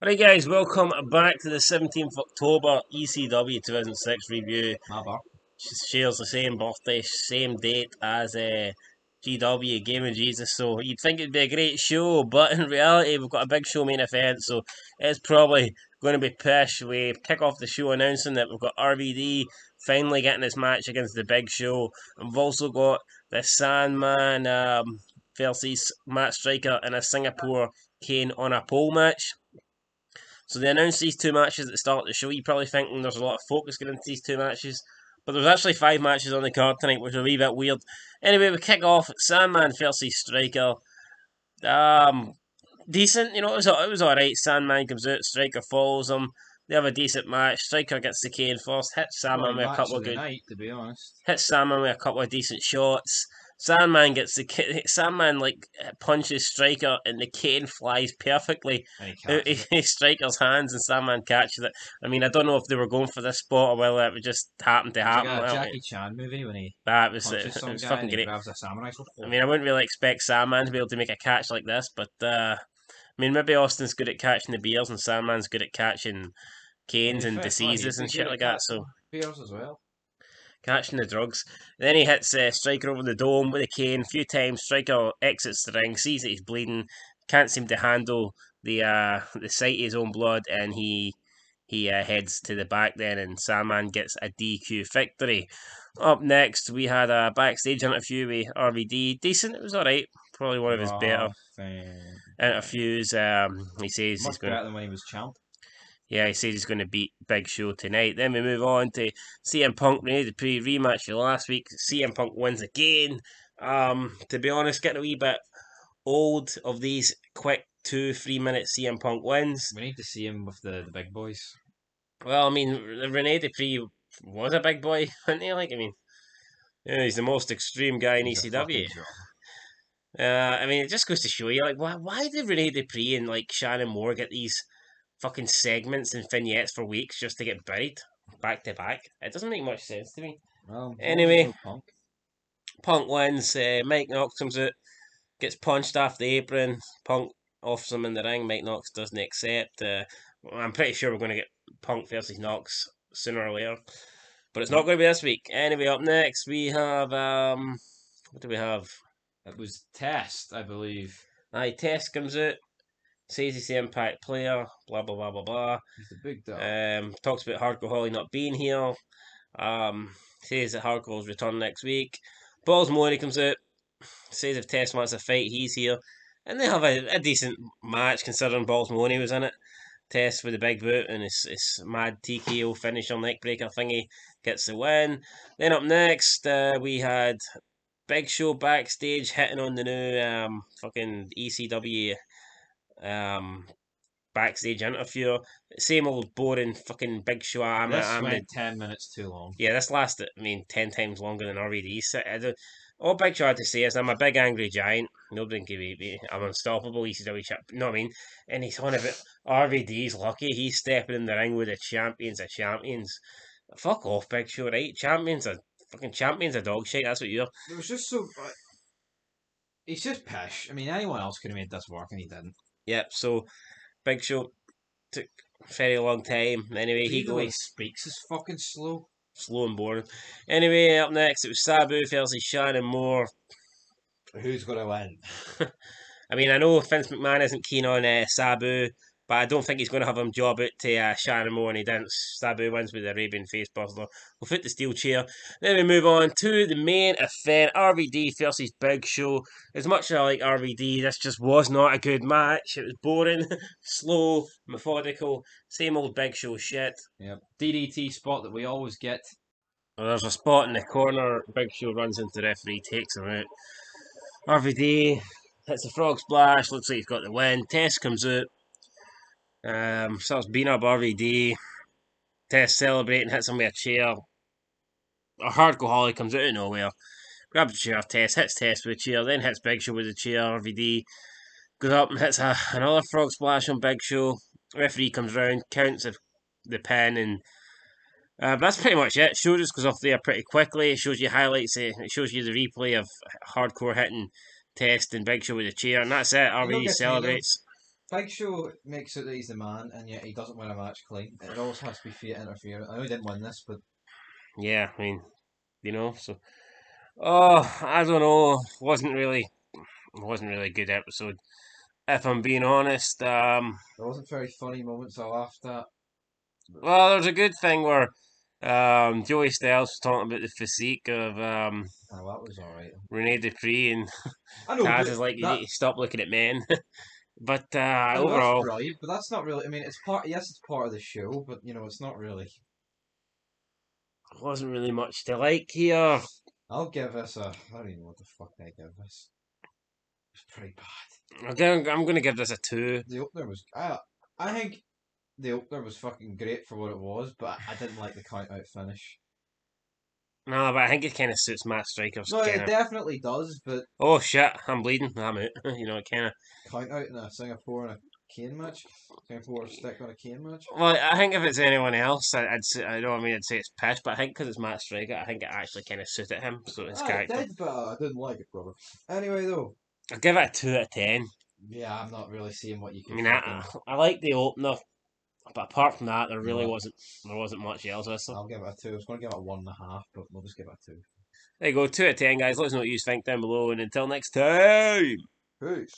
Alright guys, welcome back to the 17th October ECW 2006 review. Shares the same birthday, same date as uh, GW, Game of Jesus, so you'd think it'd be a great show, but in reality we've got a big show main event, so it's probably going to be pish. We kick off the show announcing that we've got RVD finally getting his match against the big show, and we've also got the Sandman um, versus Matt Striker in a Singapore cane on a pole match. So they announced these two matches at the start of the show. You're probably thinking there's a lot of focus going into these two matches. But there's actually five matches on the card tonight, which is a wee bit weird. Anyway, we kick off Sandman versus Striker. Um, decent, you know, it was, it was alright. Sandman comes out, Striker follows him. They have a decent match. Striker gets the cane first, hits Sandman with a couple of good. Night, to be honest. Hits Sandman with a couple of decent shots. Sandman gets the Sandman like punches Striker and the cane flies perfectly out of Striker's hands and Sandman catches it. I mean, I don't know if they were going for this spot or whether it just happened to happen. Like a Jackie Chan movie when he that was it, it was fucking great. I mean, I wouldn't really expect Sandman to be able to make a catch like this, but uh, I mean, maybe Austin's good at catching the beers and Sandman's good at catching canes and diseases and shit like that. So beers as well catching the drugs. Then he hits uh, Striker over the dome with a cane a few times. Striker exits the ring, sees that he's bleeding, can't seem to handle the uh, the sight of his own blood, and he he uh, heads to the back then, and Sandman gets a DQ victory. Up next, we had a backstage interview with RVD. Decent, it was alright. Probably one of his oh, better interviews. Um, he says Much he's going better than when he was champ. Yeah, he says he's going to beat Big Show tonight. Then we move on to CM Punk Rene Dupree rematch for last week. CM Punk wins again. Um, to be honest, getting a wee bit old of these quick two, three minute CM Punk wins. We need to see him with the, the big boys. Well, I mean, Rene Dupree was a big boy, wasn't he? Like, I mean, yeah, he's the most extreme guy in he's ECW. Uh, I mean, it just goes to show you, like, why, why did Rene Dupree and, like, Shannon Moore get these fucking segments and vignettes for weeks just to get buried back to back. It doesn't make much sense to me. Well, anyway, Punk. Punk wins. Uh, Mike Knox comes out, gets punched off the apron. Punk offers him in the ring. Mike Knox doesn't accept. Uh, I'm pretty sure we're going to get Punk versus Knox sooner or later, but it's not going to be this week. Anyway, up next we have um, what do we have? It was Test, I believe. Aye, Test comes out says he's the impact player, blah blah blah blah blah. He's the big dog. Um, talks about Hardcore Holly not being here. Um, says that Hardcore's return next week. Balls Mahoney comes out, says if Test wants a fight, he's here. And they have a, a decent match considering Balls Mahoney was in it. Test with the big boot and his, his mad TKO finisher neckbreaker thingy gets the win. Then up next, uh, we had Big Show backstage hitting on the new um, fucking ECW um, backstage interview. Same old boring fucking big show. I'm, this I'm went ten minutes too long. Yeah, this lasted. I mean, ten times longer than RVD. So, all Big Show had to say is, "I'm a big angry giant. Nobody can beat me. I'm unstoppable." ECW champ. You know what I mean? And he's on about RVD's lucky. He's stepping in the ring with the champions of champions. Fuck off, Big Show. Right? Champions are fucking champions of dog shit. That's what you're. It was just so. Uh, he's just pish. I mean, anyone else could have made this work, and he didn't. Yep. So Big Show took a very long time. Anyway, he goes. speaks is fucking slow. Slow and boring. Anyway, up next it was Sabu versus Shannon Moore. Who's gonna win? I mean, I know Vince McMahon isn't keen on uh, Sabu, but I don't think he's going to have him job out to uh, Shannon Moore and he didn't. Sabu wins with the Arabian face buster. We'll fit the steel chair. Then we move on to the main event RVD versus Big Show. As much as I like RVD, this just was not a good match. It was boring, slow, methodical, same old Big Show shit. Yep. DDT spot that we always get. Well, there's a spot in the corner. Big Show runs into the referee, takes him out. RVD hits a frog splash, looks like he's got the win. Test comes out. Um, starts beating up RVD. Test celebrating, hits him with a chair. A hardcore Holly comes out of nowhere. Grabs a chair, Test, hits Test with a chair, then hits Big Show with a chair. RVD goes up and hits a, another frog splash on Big Show. Referee comes round, counts the, the pin, and uh, that's pretty much it. Show just goes off there pretty quickly. It shows you highlights, it shows you the replay of hardcore hitting Test and Big Show with a chair, and that's it. RVD celebrates. Big Show makes it that he's the man, and yet he doesn't win a match clean. It always has to be Fiat interference. I know he didn't win this, but Yeah, I mean, you know, so. Oh, I don't know. Wasn't really, wasn't really a good episode. If I'm being honest, um, there wasn't very funny moments I laughed at. well, there's a good thing where um, Joey Styles was talking about the physique of um, Oh, that was alright. Rene Dupree, and I know, Taz is like, you need to stop looking at men. but uh, that's overall, brilliant, but that's not really. I mean, it's part. Yes, it's part of the show, but you know, it's not really. wasn't really much to like here. I'll give this a. I don't even know what the fuck I give this. It's pretty bad. Again, I'm going to give this a two. The opener was. I I think the opener was fucking great for what it was, but I didn't like the count out finish. No, but I think it kind of suits Matt Striker's No, kind it definitely does, but Oh shit, I'm bleeding. I'm out. you know, it kind of. count out in a Singapore and a cane match, Singapore stick on a cane match. Well, I think if it's anyone else, I- I'd say I don't mean I'd say it's pish, but I think because it's Matt Striker, I think it actually kind of suited him. So his Ah, it character. did, but I didn't like it, brother. Anyway, though, I'll give it a two out of ten. yeah, I'm not really seeing what you can. I mean, I, I like the opener, but apart from that, there really No. wasn't there wasn't much else with. I'll give it a two. I was going to give it a one and a half, but we'll just give it a two. There you go, two out of ten, guys. Let us know what you think down below, and until next time. Peace.